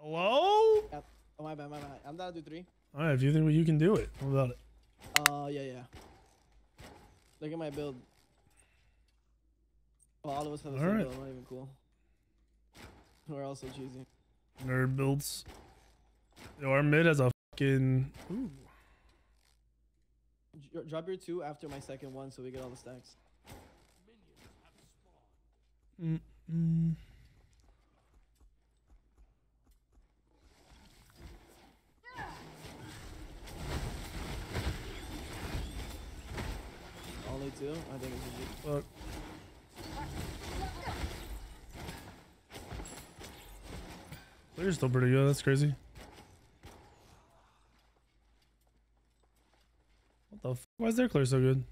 Hello? Yep. Oh my bad, my bad. I'm down to do three. All right, if you think you can do it, what about it? Uh, yeah, yeah. Look at my build. Oh, all of us have the same Alright. build. Not even cool. We're all so cheesy. Nerd builds. Yo, our mid has a fucking. Ooh. Dr- Drop your two after my second one so we get all the stacks. Mm, mm. Only two? I think it's GG. Fuck. They're still pretty good. That's crazy. The fuck? Why is their clear so good?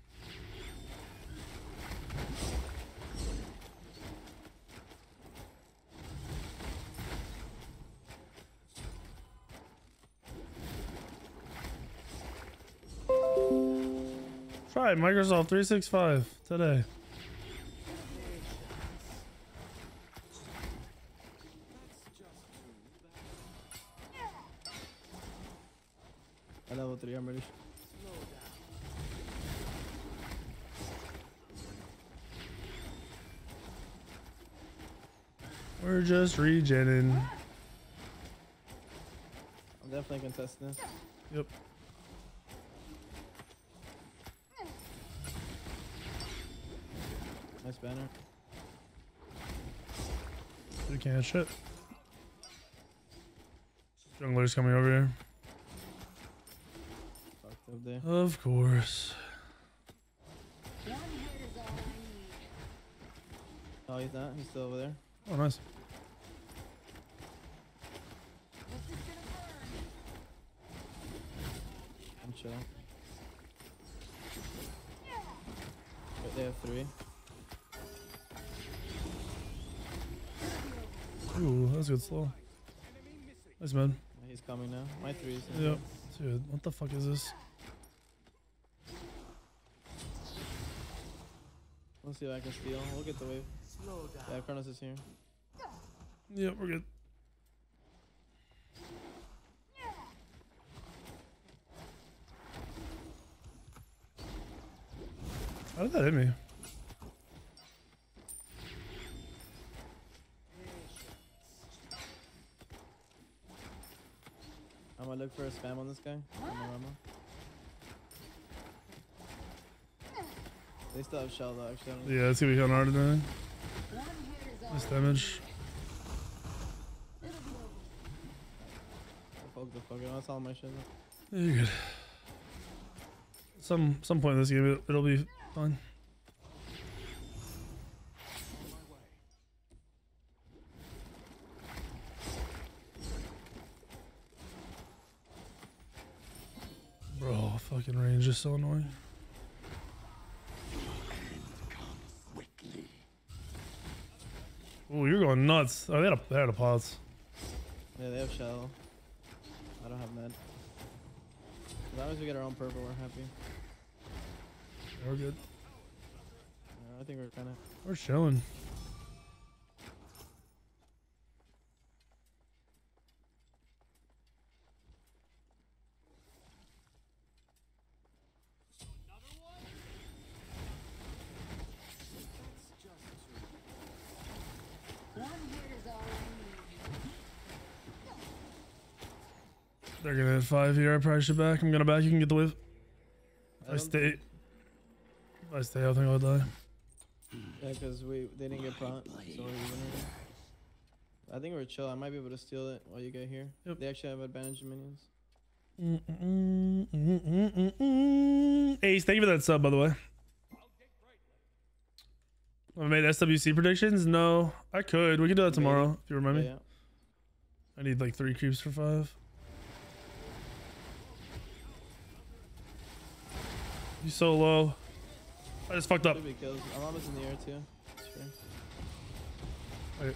Try Microsoft 365 today. I level three, I'm ready. We're just regenning. I'm definitely contesting this. Yep. Nice banner. We can't shit. Jungler's coming over here. There. Of course. Oh, he's not. He's still over there. Oh, nice. But they have three. Ooh, that's good slow. Nice man. He's coming now. My three is. Yep. Dude, what the fuck is this? Let's see if I can steal. We'll get the wave. Yeah, Chronos is here. Yep, we're good. How did that hit me? I'm gonna look for a spam on this guy. On the Rama. They still have shell though, actually. I Yeah, let's see what we got hard today. Nice damage. I poked the fuck. That's all my shit. Yeah, you're good. Some some point in this game, it'll be fine. Bro, fucking range is so annoying. Oh, you're going nuts. Oh, they had a, they had a pause. Yeah, they have shell. I don't have med. As long as we get our own purple, we're happy. We're good. I think we're kind of. We're chilling. They're gonna hit five here. I probably should back. I'm gonna back. You can get the wave. If I stay. If I stay, I think I'll die. Yeah, because we they didn't get prompt, so we're even already. I think we're chill. I might be able to steal it while you get here. Yep. They actually have advantage minions. Ace, thank you for that sub, by the way. I made SWC predictions. No, I could. We could do that tomorrow if you remind me. yeah. I need like three creeps for five. You so low. I just fucked up. Kills. I'm almost in the air too. Fair.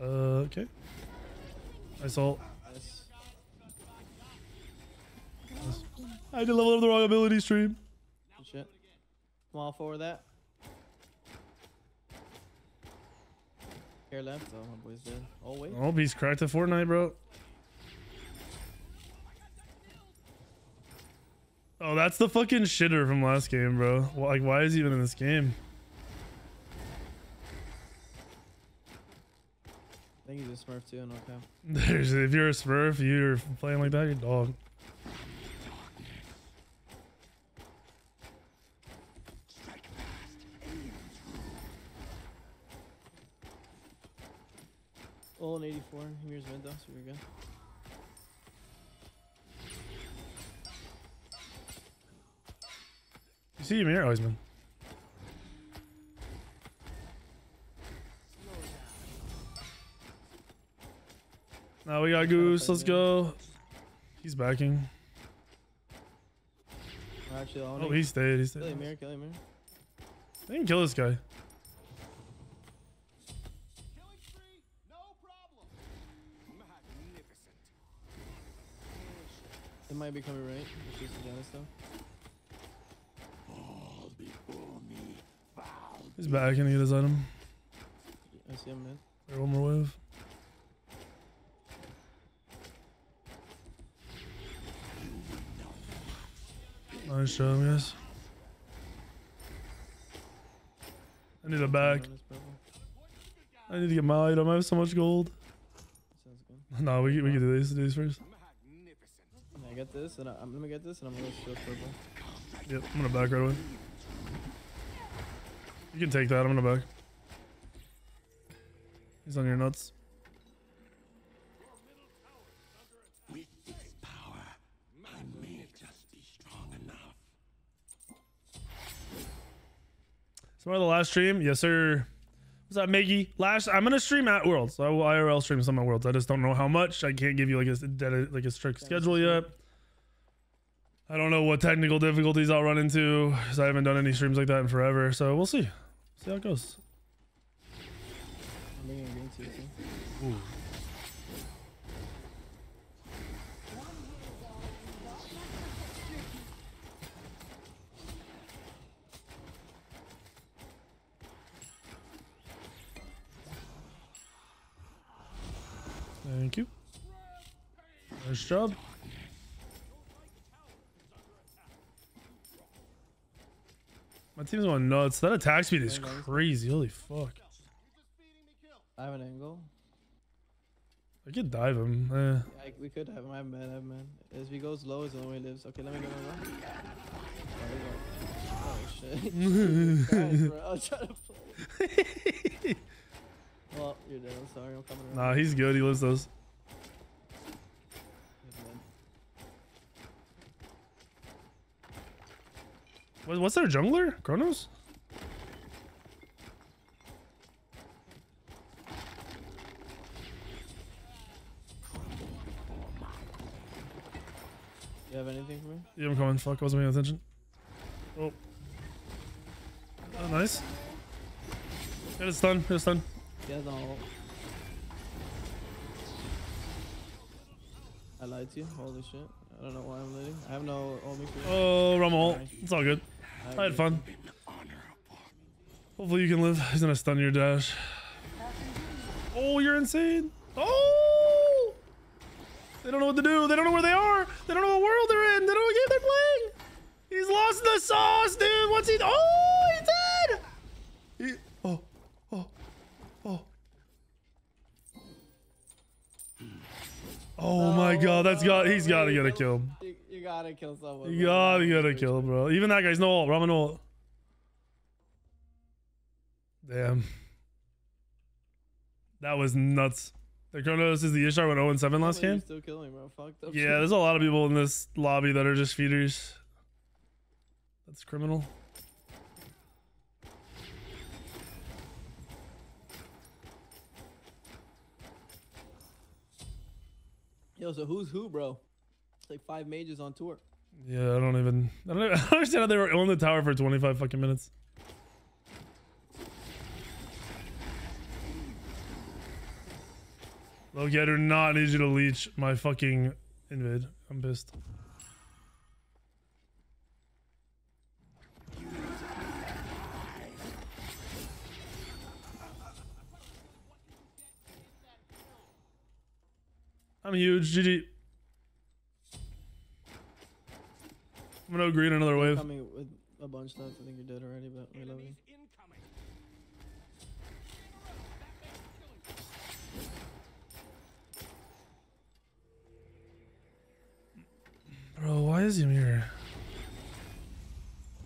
Uh, okay. Nice ult. Nice. I did level up the wrong ability stream. Good shit. I'm all for that. Here left. Oh, my boy's dead. Oh, wait. Oh, he's cracked at Fortnite, bro. Oh, that's the fucking shitter from last game, bro. Like, why is he even in this game? I think he's a smurf too, no cap. There's, if you're a Smurf, you're playing like that, you're dog. Oh, an 84. Here's window, so we're good. See him here? Oh, he's man. Now we got Goose. Let's go. He's backing. Actually, Oh, he stayed. He Kill stayed. him here, kill him here. I can kill this guy. Killing spree, no problem. Magnificent. It might be coming right. It's just a Janus though. He's backing to get his item. I see him mid. There, one more wave. Nice job, guys. I need a back. Purple. I need to get my item. I have so much gold. Sounds good. No, we, we can do these. Do these first. I get this, and I, I'm gonna get this, and I'm gonna steal purple. Yep, I'm gonna back right away. You can take that. I'm gonna back. He's on your nuts. So the last stream, yes sir. What's that, Maggie? Last, I'm gonna stream at Worlds. I will IRL stream some at Worlds. I just don't know how much. I can't give you like a like a strict schedule yet. I don't know what technical difficulties I'll run into because I haven't done any streams like that in forever. So we'll see. See how it goes. Too. Thank you. Nice job. My team's going nuts. That attack speed is crazy. Holy fuck. You're just feeding me kills. I have an angle. I could dive him. Eh. Yeah, I, we could have him. I have man. I have man. As he goes low, is the only way he lives. Okay, let me get my run. Oh, go. Oh shit. Christ, bro. I was trying to play. Well, you're dead. I'm sorry. I'm coming around. Nah, he's good. He lives those. Good man. What, what's their jungler? Chronos? You have anything for me? Yeah, I'm coming. Fuck, I wasn't paying attention. Oh. Oh, nice. It stun. Get it stun. He has no. I lied to you. Holy shit. I don't know why I'm leading. I have no Omi. Oh, Rumble. It's all good. I had fun. Hopefully you can live. He's gonna stun your dash. Oh, you're insane. Oh! They don't know what to do. They don't know where they are. They don't know what world they're in. They don't know what game they're playing. He's lost the sauce, dude. What's he? Oh, he's dead. He, oh, oh, oh. Oh my god, that's got. He's got to get a kill. You, you gotta kill someone. You gotta get a Which kill, bro. Even that guy's no ult. Ramen ult. Damn. That was nuts. The Chronos is the Ishtar went 0 7 last game. Still killing, bro. Fucked up. Yeah, there's a lot of people in this lobby that are just feeders. That's criminal. Yo, so who's who, bro? Like five mages on tour. Yeah, I don't even. I don't, even, understand how they were on the tower for 25 fucking minutes. Loki, I do not need you to leech my fucking invade. I'm pissed. I'm huge. GG. I'm gonna green another wave. Coming with a bunch of stuff. I think you're dead already, but we love you. Bro, why is he here?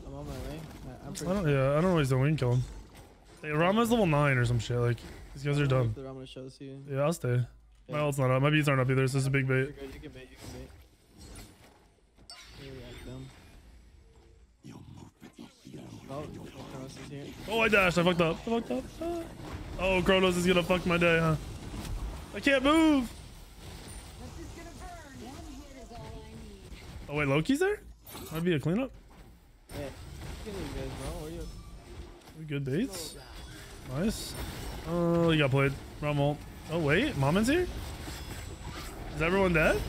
I'm on my way. I, I'm I don't. sure. Yeah, I don't know. He's the wing kill him. Hey, Rama's level nine or some shit. Like these guys are dumb. gonna- I'm gonna show this to you. Yeah, I'll stay. My Yeah. ult's not up. My beads aren't up either. So this is a big bait. You can bait. You can bait. You react dumb. Oh, Chronos is here. Oh, I dashed. I fucked up. I fucked up. Oh, Chronos is gonna fuck my day, huh? I can't move. This is gonna burn. One hit is all I need. Oh wait, Loki's there? Might be a cleanup. Yeah. Look at you guys, bro. Where you? We Good baits. Nice. Oh, you got played. Wrong. Oh wait, Mamon's here? Is everyone dead?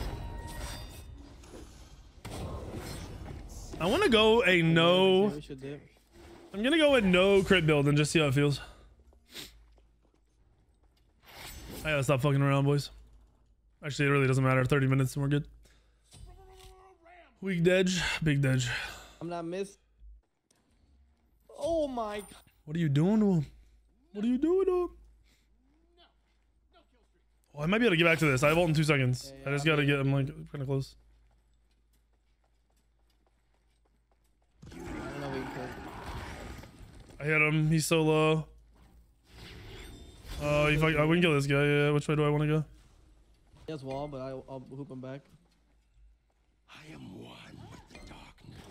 I want to go a no. We should dip. I'm gonna go with no crit build and just see how it feels. I gotta stop fucking around, boys. Actually, it really doesn't matter. 30 minutes and we're good. Weak dedge, big dedge. I'm not miss. Oh my. God. What are you doing to him? What are you doing to him? Oh, I might be able to get back to this. I have ult in two seconds. Yeah, I yeah, just I'll gotta get him like kind of close. I don't know what you could. I hit him. He's so low. Oh, he fuck, I wouldn't kill this guy. Yeah, which way do I want to go? He has wall, but I, I'll hoop him back. I am one with the darkness.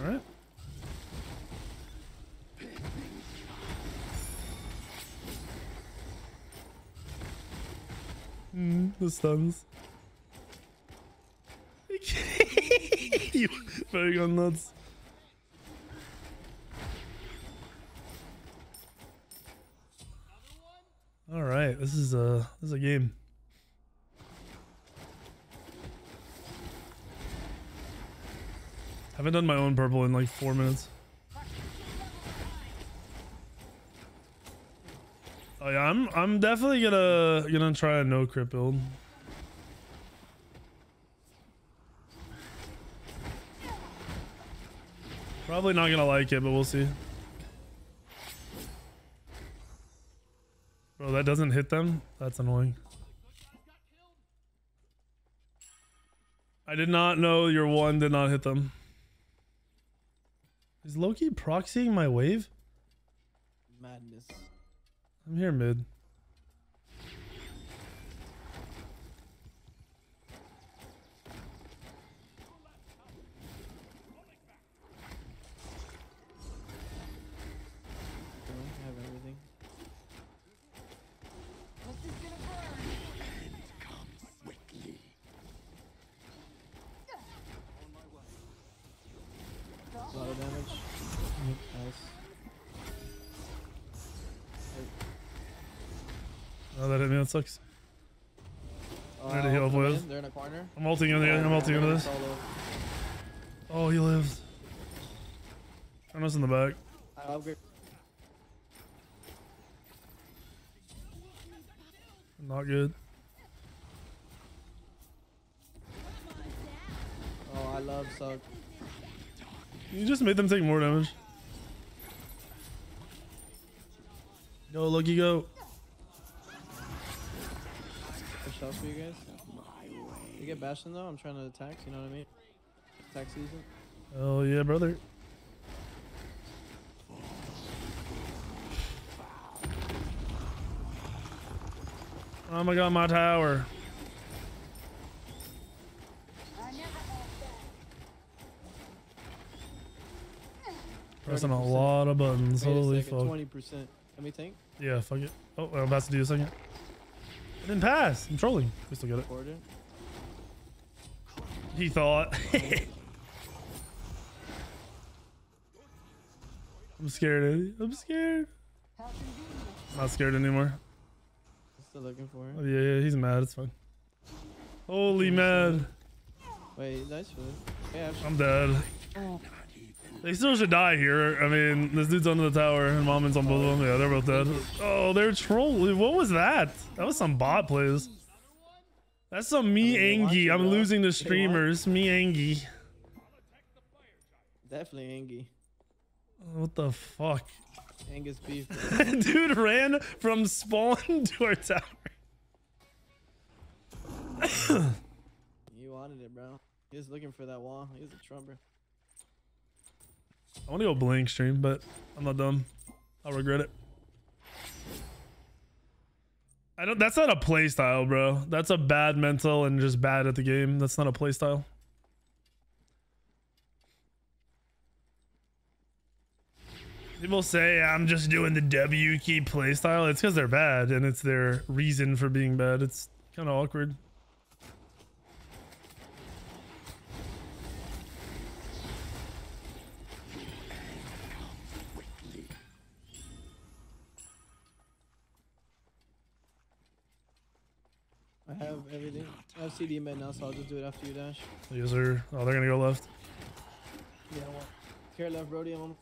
All right. Mm, the stuns. you very on nuts. All right, this is a this is a game. Haven't done my own purple in like four minutes. Oh yeah, I'm I'm definitely gonna gonna try a no crit build. Probably not gonna like it, but we'll see. That doesn't hit them? That's annoying. I did not know your one did not hit them. Is Loki proxying my wave? Madness. I'm here mid. Okay, I have everything. This is gonna burn. A lot of damage. Nice. Oh, that hit me. That sucks. Oh, Ready to I'll heal, boys. in. They're in a corner. I'm ulting into I'm ulting into this. Solo. Oh, he lives. Chronos in the back. I upgrade. Not good. Oh, I love suck. You just made them take more damage. Go, Loki, go. Push out for you guys. You get Bastion though. I'm trying to attack. You know what I mean? Attack season. Oh yeah, brother. Oh my god, my tower. Pressing a lot of buttons. Holy fuck. Twenty percent. Let me think. Yeah, fuck it. Oh, I'm about to do a second. I didn't pass. I'm trolling. We still get it. He thought. I'm scared, Eddie. I'm scared. How convenient. Not scared anymore. Still looking for Oh, yeah, yeah, he's mad. It's fine. Holy mad. Wait, nice for. Yeah, I've- I'm dead. Oh. They still should die here. I mean, this dude's under the tower and Momin's on both of them. Yeah, they're both dead. Oh, they're trolling. What was that? That was some bot plays. That's some me I mean, Angie. I'm bro. losing to They watch- streamers. Me Angie. Definitely Angie. What the fuck? Angus beef. Dude ran from spawn to our tower. you wanted it, bro. He was looking for that wall. He was a trumper. I want to go blink stream, but I'm not dumb. I'll regret it. I don't. That's not a play style, bro. That's a bad mental and just bad at the game. That's not a play style. People say I'm just doing the W key play style. It's because they're bad and it's their reason for being bad. It's kind of awkward. I have everything. I have CD mid now, so I'll just do it after you dash. Yes, sir. Oh, they're gonna go left. Yeah, well. Care left, Brody. I'm on.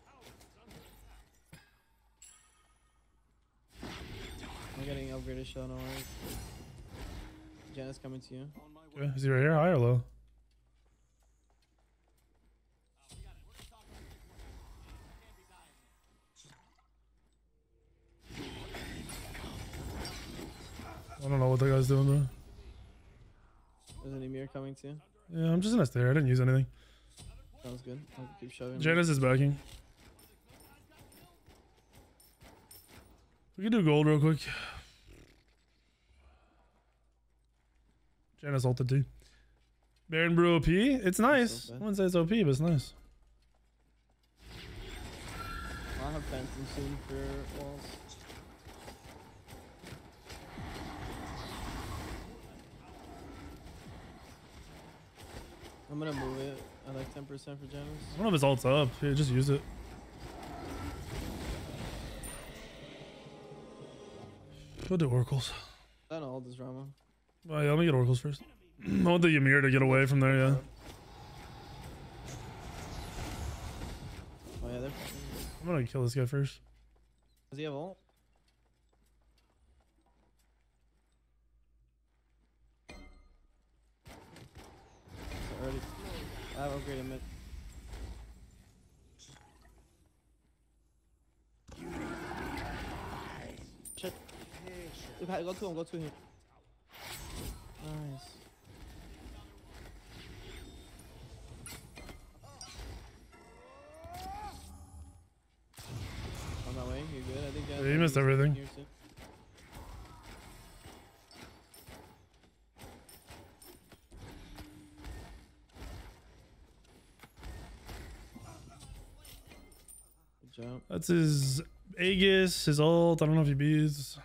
I'm getting upgraded shot, no worries. Janus coming to you. Okay, Is he right here? High or low? I don't know what the guy's doing though. There's an Ymir coming too. Yeah, I'm just gonna stare. I didn't use anything. Sounds good. I'll keep shoving. Janus is backing. We can do gold real quick. Janus ulted too. Baron Brew OP. It's nice. I wouldn't say it's OP, but it's nice. I'll have Phantom soon for walls. I'm gonna move it. I like 10% for don't know if his ult's up. Yeah, just use it. We'll do oracles. I don't know all this drama. Oh, yeah, let me get oracles first. I want the Ymir to get away from there, yeah. Oh yeah, they're. I'm gonna kill this guy first. Does he have ult? So early. I have upgraded mid. Shit. Go to him, go to him. Nice. On that way, you good? I think Yeah, he missed everything. Here soon. That's his Aegis, his ult. I don't know if he bees.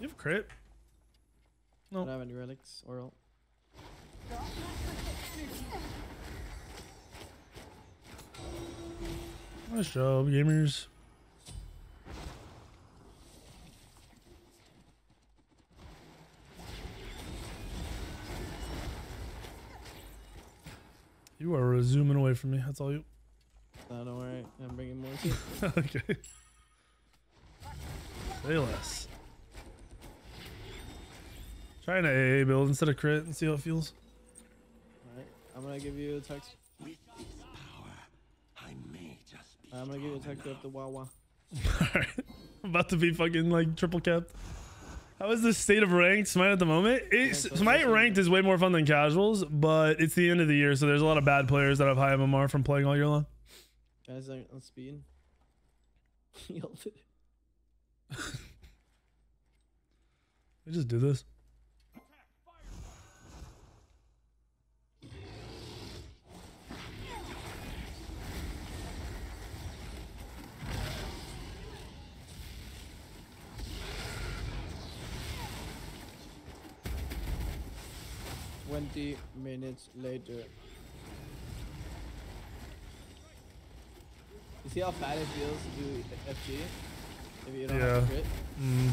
You have crit? I No. don't have any relics or ult. Nice job, gamers. You are zooming away from me. That's all you. No, don't worry. I'm bringing more. okay. Say less. Trying to AA build instead of crit and see how it feels. Alright. I'm gonna give you a text. With this power, I may just be I'm gonna give you a text up the Wawa. Alright. About to be fucking like triple capped. How is the state of ranked Smite at the moment? It's, Smite ranked is way more fun than casuals, but it's the end of the year, so there's a lot of bad players that have high MMR from playing all year long. Guys are on speed. He ulted. They just do this. Twenty minutes later. You see how bad it feels to do FG? If you don't Yeah. have crit? Mm.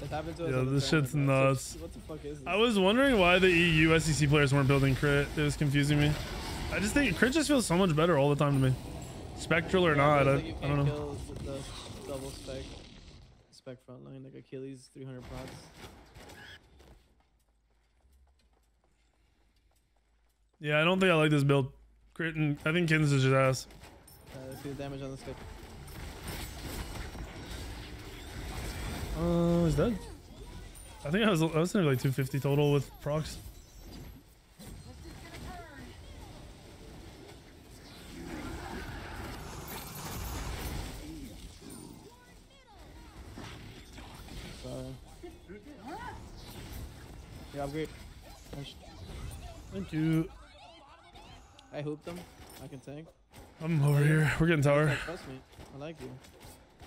That happened to us Yeah, this shit's. Nuts. what the fuck is this? I was wondering why the EU SEC players weren't building crit. It was confusing me. I just think crit just feels so much better all the time to me. Spectral or not, I, like you I don't know. kill the, the double spec spec front line like Achilles 300 prods. Yeah, I don't think I like this build. Critting, I think Qins is just ass. Uh, let's see the damage on this guy. Oh, he's dead. I think I was I was thinking like 250 total with procs. This is gonna burn. Sorry. Yeah, upgrade. Nice. Thank you. I hooped them. I can tank. I'm over here. We're getting tower. Trust me. I like you.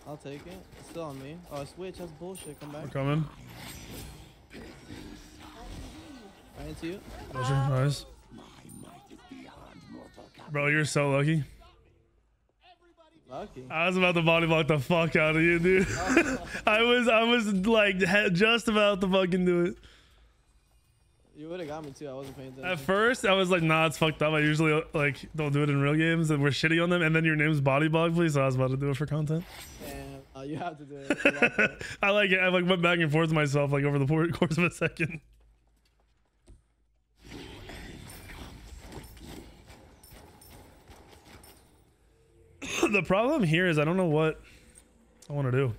I'll take it. It's still on me. Oh, switch. That's bullshit. Come back. We're coming. Right into you. Pleasure. Nice. My might is beyond mortal Bro, you're so lucky. Lucky. I was about to body block the fuck out of you, dude. I was, I was like just about to fucking do it. You would have got me too. I wasn't paying attention. At first, I was like, nah, it's fucked up. I usually like don't do it in real games, and we're shitty on them. And then your name's body Bug, please. So I was about to do it for content. And uh, you have to do it. To. I like it. I like went back and forth myself like over the course of a second. the problem here is I don't know what I want to do.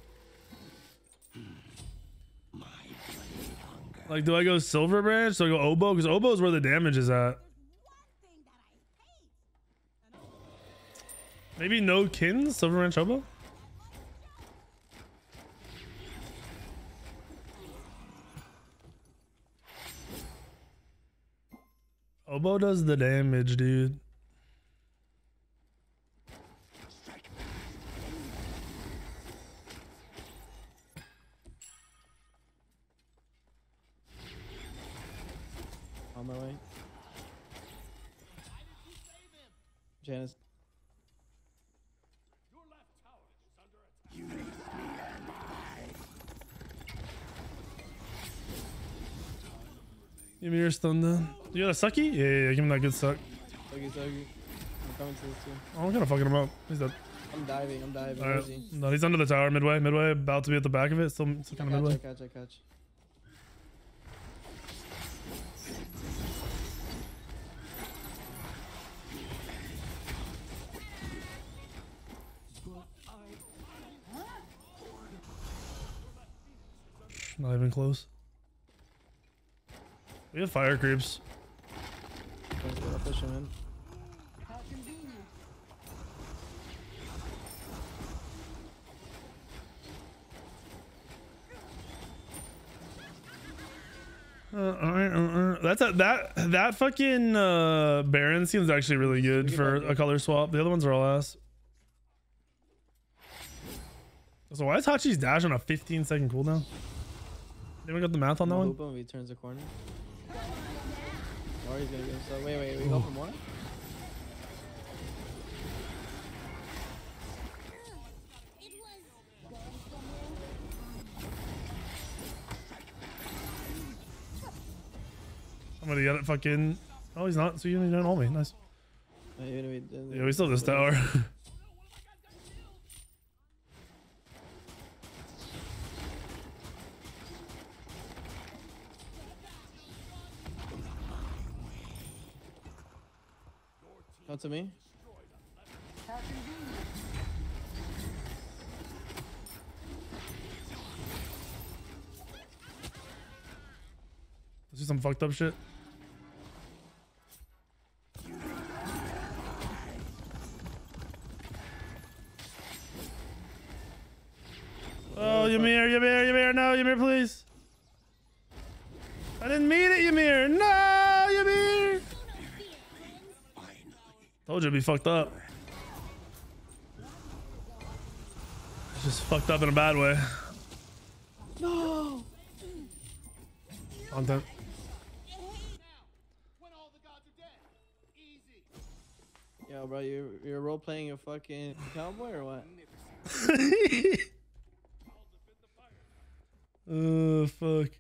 Like, do I go Silver Branch? Do I go O-Bow? Because O-Bow is where the damage is at. Maybe no Qins? Silver Branch O-Bow? O-Bow does the damage, dude. On my way. Janus. Give me your stun then. You got a sucky? Yeah, yeah, yeah, give him that good suck. Doggy, doggy. I'm coming to this too. Oh, I'm gonna fucking him up. He's dead. I'm diving. I'm diving. Right. he? No, he's under the tower, midway. Midway, about to be at the back of it. Still, still I kind catch, of I midway. catch, I catch. Close. We have fire creeps. Let's push him in. Uh, uh, uh, uh. That's a, that that fucking uh, Baron seems actually really good for a color swap. The other ones are all ass. So why is Hachi's dash on a 15 second cooldown? Anyone got the math on that one? him if he turns the corner. Or he's gonna get himself. Wait, wait, we go for more? Somebody got it fucking. Oh, he's not. So you didn't hold me. Nice. Even if he doesn't- Yeah, we still have this tower. Come to me. Let's do some fucked up shit. Oh, Ymir, Ymir, Ymir, no, Ymir, please. I didn't mean it, Ymir. No, Ymir. Told you it'd be fucked up. It's just fucked up in a bad way. No! Content. Yo, bro, you're, you're role playing a fucking cowboy or what? Oh fuck.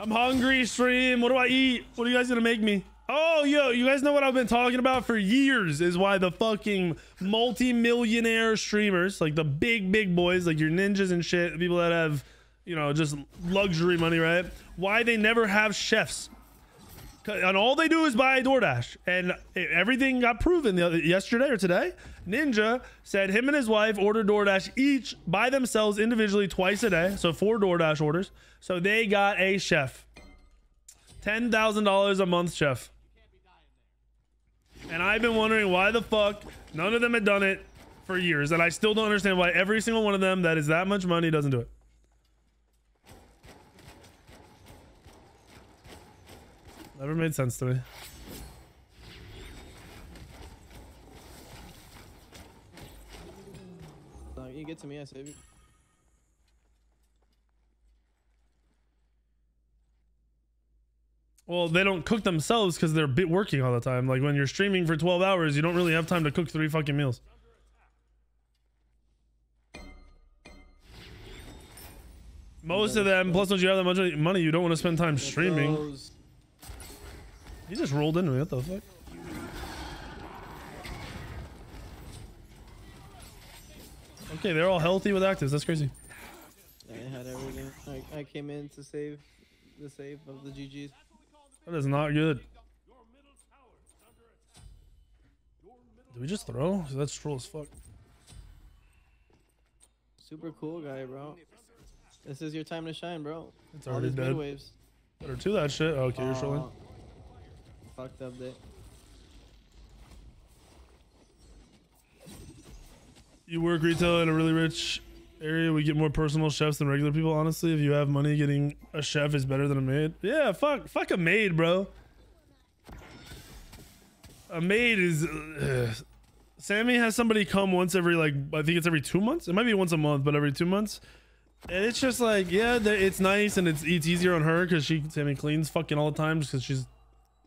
I'm hungry, stream. What do I eat? What are you guys gonna make me? Oh, yo, you guys know what I've been talking about for years is why the fucking multi-millionaire streamers, like the big, big boys, like your ninjas and shit, people that have, you know, just luxury money, right? Why they never have chefs. And all they do is buy DoorDash. And everything got proven the other, yesterday or today. Ninja said him and his wife ordered DoorDash each by themselves individually twice a day. So four DoorDash orders. So they got a chef. $10,000 a month chef. And I've been wondering why the fuck none of them had done it for years. And I still don't understand why every single one of them that is that much money doesn't do it. Never made sense to me. Uh, you get to me, I save you. Well, they don't cook themselves because they're bit working all the time. Like when you're streaming for 12 hours, you don't really have time to cook three fucking meals. Most of them, plus don't you have that much money, you don't want to spend time streaming. He just rolled into me. What the fuck? Okay, they're all healthy with actives. That's crazy. I had everything. I, I came in to save the save of the GGs. That is not good. Did we just throw? That's troll as fuck. Super cool guy, bro. This is your time to shine, bro. It's All already these dead. waves. Better to that shit. Oh, okay, you're trolling. Fucked up day. You work retail in a really rich area, we get more personal chefs than regular people. Honestly, if you have money, getting a chef is better than a maid. Yeah, fuck, fuck a maid, bro. A maid is. Uh, Sammy has somebody come once every like I think it's every two months. It might be once a month, but every two months. And it's just like yeah, it's nice and it's it's easier on her because she Sammy cleans fucking all the time just because she's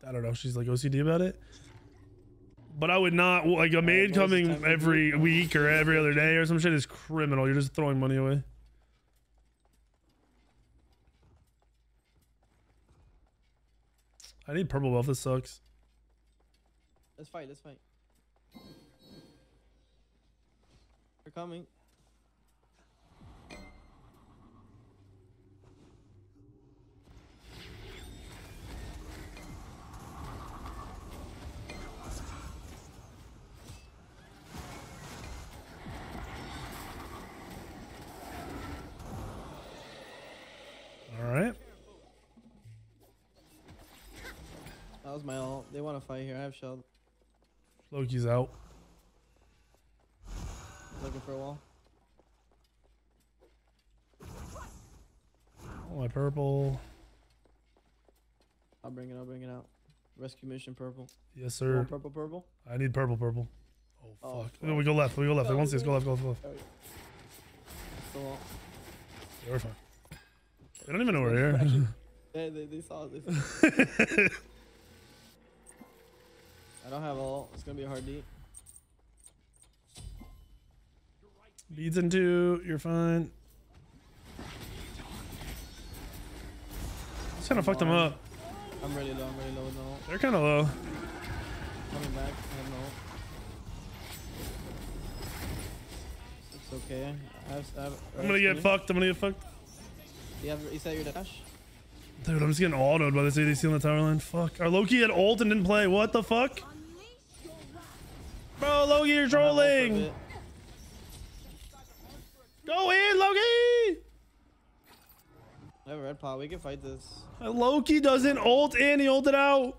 I don't know she's like OCD about it. But I would not like a maid most coming time they do. every week or every other day or some shit is criminal. You're just throwing money away. I need purple buff. This sucks. Let's fight. Let's fight. They're coming. All right. That was my ult. They want to fight here. I have shield. Loki's out. Looking for a wall. Oh, my purple. I'll bring it. I'll bring it out. Rescue mission purple. Yes, sir. Purple, purple. I need purple, purple. Oh, Oh, fuck. fuck. No, we go left. We go left. They won't see us. Go left, go left, go left. The wall. Yeah, we're fine. They don't even know we're here. They, they, they saw this. I don't have all. It's gonna be a hard D. Beads in two. You're fine. Just kind of fucked them up. I'm really low. I'm really low with no. They're kind of low. Coming back. I have no. It's okay. I have, I have, I'm gonna get fucked. I'm gonna get fucked. You have you set your dash? Dude, I'm just getting autoed by this ADC on the tower line. Fuck. Our Loki had ult and didn't play. What the fuck? Bro, Loki, you're I have ult for a trolling. Go in, Loki. I have a red pot. We can fight this. Loki doesn't ult and he ulted out.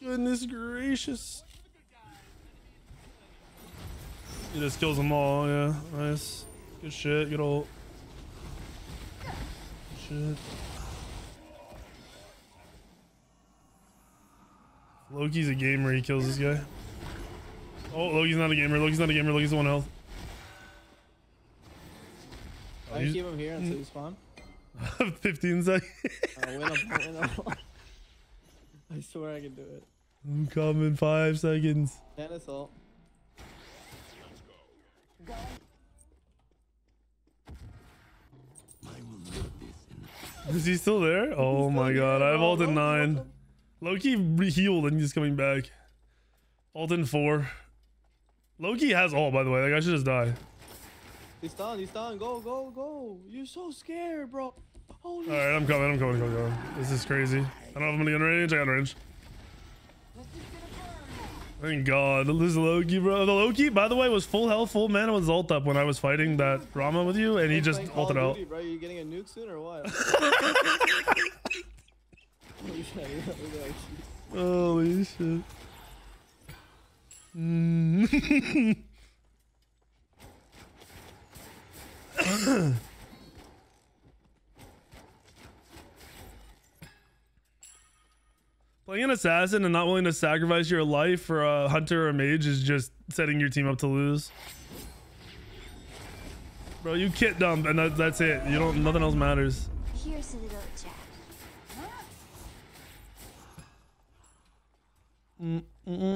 Goodness gracious. He just kills them all, yeah. Nice. Good shit, good ult. Good shit. Loki's a gamer, he kills this guy. Oh, Loki's not a gamer, Loki's not a gamer, Loki's the one health. Oh, I he's- keep him here until you spawn. 15 seconds. Uh, win up, win up. I swear I can do it. I'm coming, five seconds. And it's ult. I will live this in Is he still there? Oh my god, I have ulted nine. Loki healed and he's coming back. Alton four. Loki has all by the way. That guy should just die. He's done. He's done. Go, go, go. You're so scared, bro. Holy All right, I'm coming. I'm coming. I'm coming. This is crazy. I don't know if I'm gonna get in range. I got in range. This is gonna burn. Thank God. This is Loki, bro. The Loki, by the way, was full health, full mana with ult up when I was fighting that Rama with you, and he just ulted out. Bro, you getting a nuke soon or what? You trying to- look at that shit. Holy shit. Mm. Playing an assassin and not willing to sacrifice your life for a hunter or a mage is just setting your team up to lose. Bro, you kit dump and that, that's it. You don't. Nothing else matters.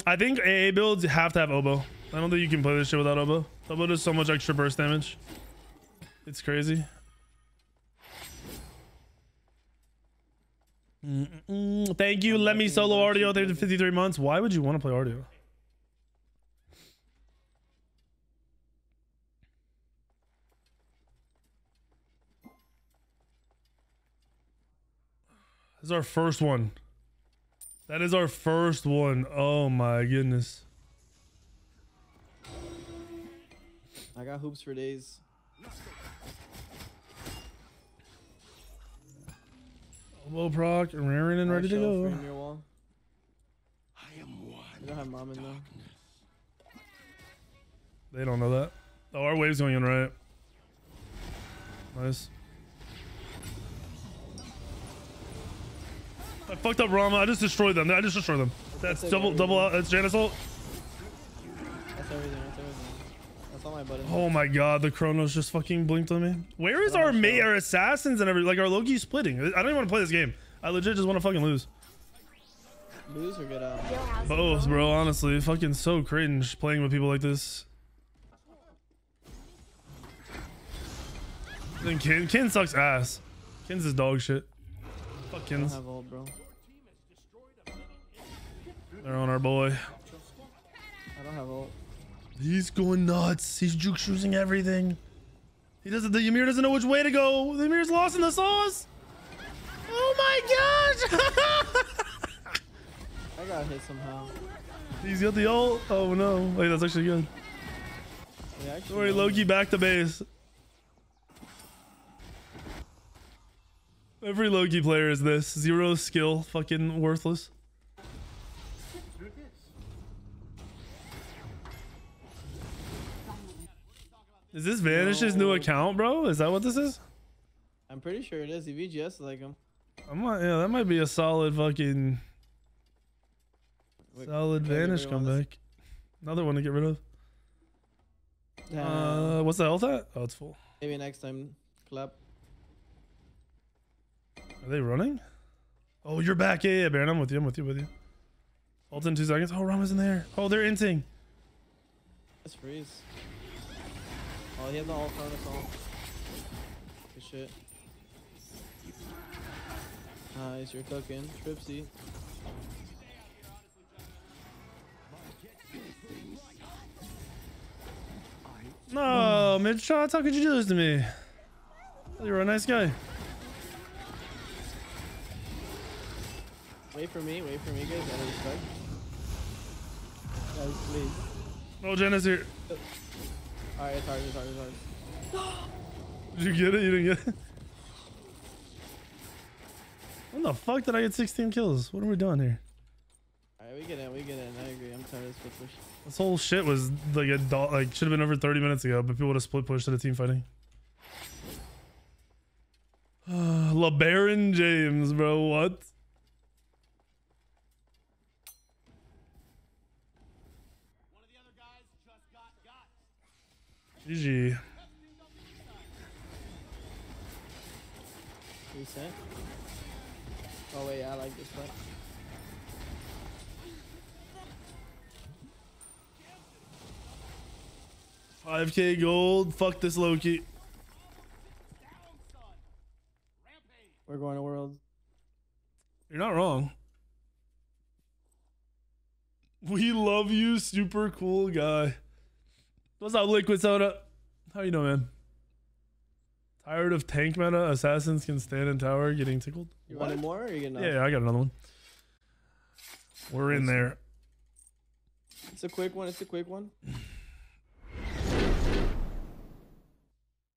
I think AA builds have to have O-Bow. I don't think you can play this shit without O-Bow. O-Bow does so much extra burst damage. It's crazy. Thank you. Let me solo. Thank you for 53 months. Why would you want to play Ardio? This is our first one. That is our first one. Oh my goodness. I got hoops for days. O-Bow proc and raring and ready to go. I am one. You don't have mom in though. They don't know that. Oh, our wave's going in right. Nice. I fucked up Rama. I just destroyed them. I just destroyed them. That's That's double, double out. That's Janus ult. That's everything. That's everything. That's all my buttons. Oh my god, the Chronos just fucking blinked on me. Where is our mate, our assassins and everything? Like our Loki splitting. I don't even want to play this game. I legit just want to fucking lose. Lose or get out. Yo, how's it Both, bro. Honestly, fucking so cringe playing with people like this. Then Qin, Qin sucks ass. Qin's is dog shit. Fuck I don't Qins. have ult, bro. They're on our boy. I don't have ult. He's going nuts. He's juke choosing everything. He doesn't. The Ymir doesn't know which way to go. The Ymir's lost in the sauce. Oh my gosh! I got hit somehow. He's got the ult. Oh no! Wait, that's actually good. Yeah, actually. Don't worry. Loki back to base. Every Loki player is this. Zero skill, fucking worthless. Is this Vanish's new account, bro? Is that what this is? I'm pretty sure it is. If VGS like him. I might, yeah, that might be a solid fucking Wait, solid can I get Vanish comeback. Another one to get rid of. this? Uh, what's the health at? Oh, it's full. Maybe next time. Clap. Are they running? Oh, you're back. Yeah, yeah, Baron. I'm with you. I'm with you. With you. Ult in two seconds. Oh, Rama's in there. Oh, they're inting. Let's freeze. Oh, he has the ult on us all. Good shit. Nice, you're cooking. Tripsy. No, mid shots. How could you do this to me? You're a nice guy. Wait for me, wait for me, guys. Of respect. Guys, please. Oh, Jenna's here. Alright, it's hard, it's hard, it's hard. Did you get it? You didn't get it? When the fuck did I get 16 kills? What are we doing here? Alright, we get in, we get in. I agree. I'm tired of split push. This whole shit was like a do- like should have been over 30 minutes ago, but people would have split pushed to the team fighting. LeBaron James, bro. What? GG. Reset. Oh wait, I like this fight. Five K gold. Fuck this Loki. We're going to worlds. You're not wrong. We love you, super cool guy. What's up, Liquid Soda? How you doing, man? Tired of tank meta? Assassins can stand in tower getting tickled? You want any more or you getting Yeah, yeah, I got another one. We're in there. It's a quick one. It's a quick one.